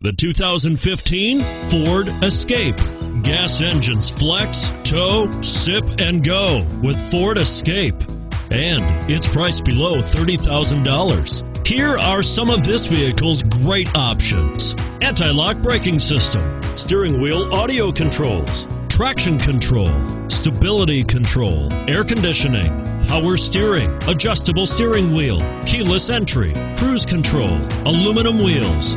The 2015 Ford Escape. Gas engines flex, tow, sip, and go with Ford Escape. And it's priced below $30,000. Here are some of this vehicle's great options anti lock braking system, steering wheel audio controls, traction control, stability control, air conditioning, power steering, adjustable steering wheel, keyless entry, cruise control, aluminum wheels.